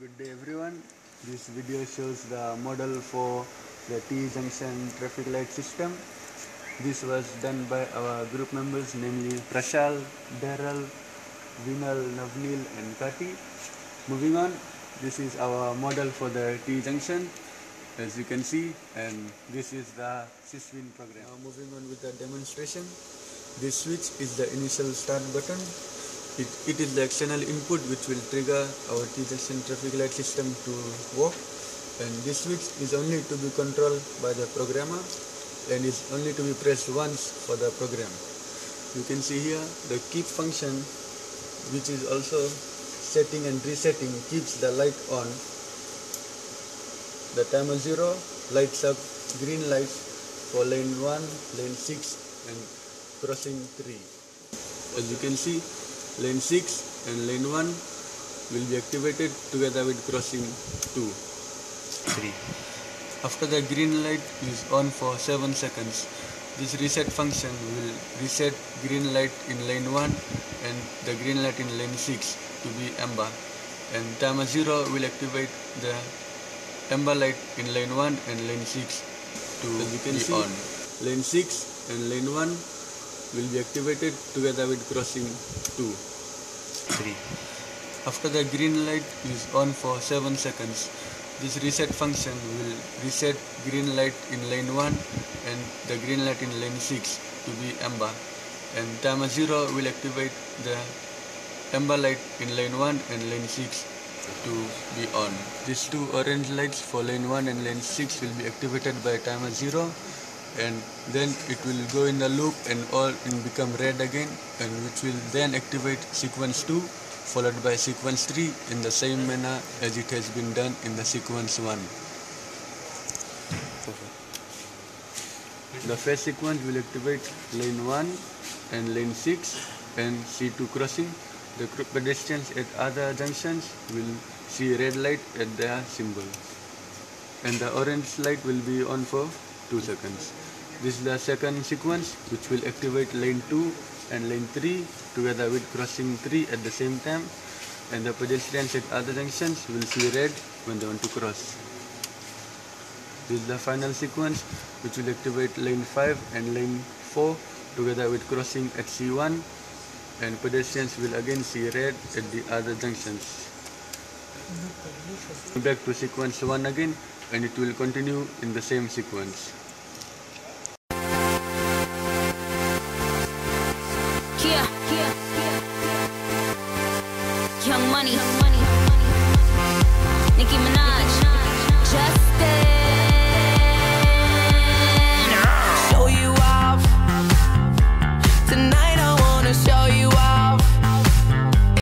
Good day everyone. This video shows the model for the T junction traffic light system. This was done by our group members namely Prashal, Daryl, Vinal, Navnil and Kati. Moving on, this is our model for the T junction as you can see and this is the Syswin program. Now moving on with the demonstration. This switch is the initial start button it, it is the external input which will trigger our T-junction traffic light system to work and this switch is only to be controlled by the programmer and is only to be pressed once for the program. You can see here the keep function which is also setting and resetting keeps the light on. The timer 0 lights up green lights for lane 1, lane 6 and crossing 3. As you can see Lane 6 and lane 1 will be activated together with crossing 2. 3. After the green light is on for 7 seconds, this reset function will reset green light in lane 1 and the green light in lane 6 to be amber and timer 0 will activate the amber light in lane 1 and lane 6 to be see, on. Lane 6 and lane 1 will be activated together with crossing 2. 3. After the green light is on for 7 seconds, this reset function will reset green light in lane 1 and the green light in lane 6 to be amber and timer 0 will activate the amber light in lane 1 and lane 6 to be on. These two orange lights for lane 1 and lane 6 will be activated by timer 0 and then it will go in the loop and all and become red again and which will then activate sequence 2 followed by sequence 3 in the same manner as it has been done in the sequence 1. The first sequence will activate lane 1 and lane 6 and C2 crossing. The pedestrians at other junctions will see red light at their symbol and the orange light will be on for 2 seconds. This is the second sequence which will activate lane 2 and lane 3 together with crossing 3 at the same time and the pedestrians at other junctions will see red when they want to cross. This is the final sequence which will activate lane 5 and lane 4 together with crossing at C1 and pedestrians will again see red at the other junctions. Back to sequence 1 again and it will continue in the same sequence.